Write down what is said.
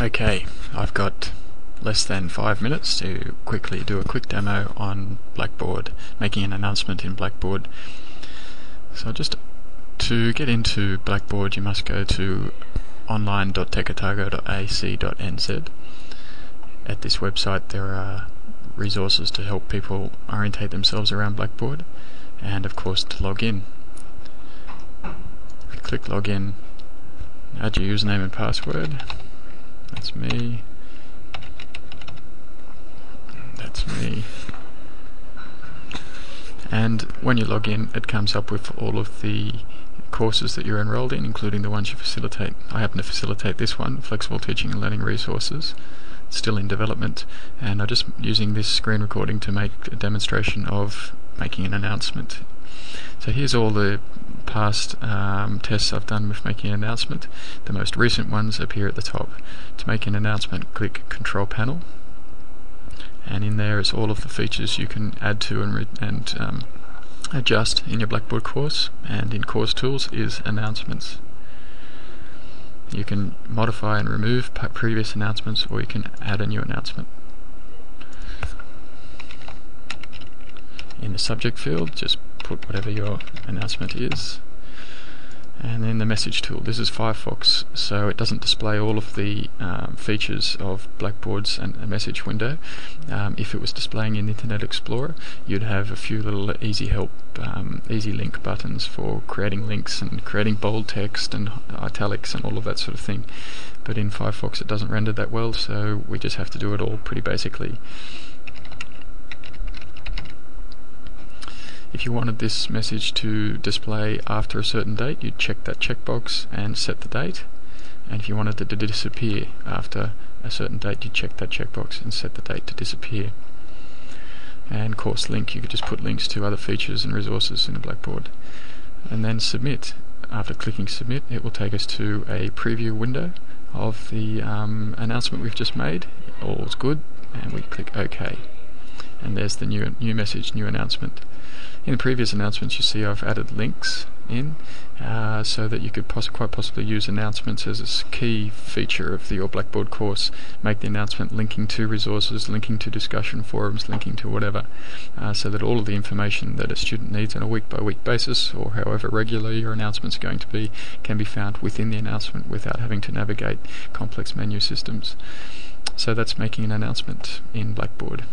Okay, I've got less than five minutes to quickly do a quick demo on Blackboard, making an announcement in Blackboard. So just to get into Blackboard you must go to online.tekotago.ac.nz. At this website there are resources to help people orientate themselves around Blackboard and of course to log in. Click login, add your username and password that's me. That's me. And when you log in, it comes up with all of the courses that you're enrolled in, including the ones you facilitate. I happen to facilitate this one, Flexible Teaching and Learning Resources. It's still in development, and I'm just using this screen recording to make a demonstration of making an announcement. So here's all the past um, tests I've done with making an announcement. The most recent ones appear at the top. To make an announcement, click Control Panel, and in there is all of the features you can add to and, and um, adjust in your Blackboard course. And in Course Tools is Announcements. You can modify and remove previous announcements, or you can add a new announcement. In the subject field, just put whatever your announcement is and then the message tool. This is Firefox, so it doesn't display all of the um, features of Blackboard's and a message window. Um, if it was displaying in Internet Explorer, you'd have a few little easy help, um, easy link buttons for creating links and creating bold text and italics and all of that sort of thing. But in Firefox, it doesn't render that well, so we just have to do it all pretty basically. If you wanted this message to display after a certain date, you'd check that checkbox and set the date. And if you wanted it to disappear after a certain date, you'd check that checkbox and set the date to disappear. And course link, you could just put links to other features and resources in the Blackboard. And then submit. After clicking submit, it will take us to a preview window of the um, announcement we've just made. All's good, and we click OK. And there's the new new message, new announcement. In the previous announcements, you see I've added links in uh, so that you could poss quite possibly use announcements as a key feature of your Blackboard course. Make the announcement linking to resources, linking to discussion forums, linking to whatever, uh, so that all of the information that a student needs on a week by week basis, or however regular your announcement's going to be, can be found within the announcement without having to navigate complex menu systems. So that's making an announcement in Blackboard.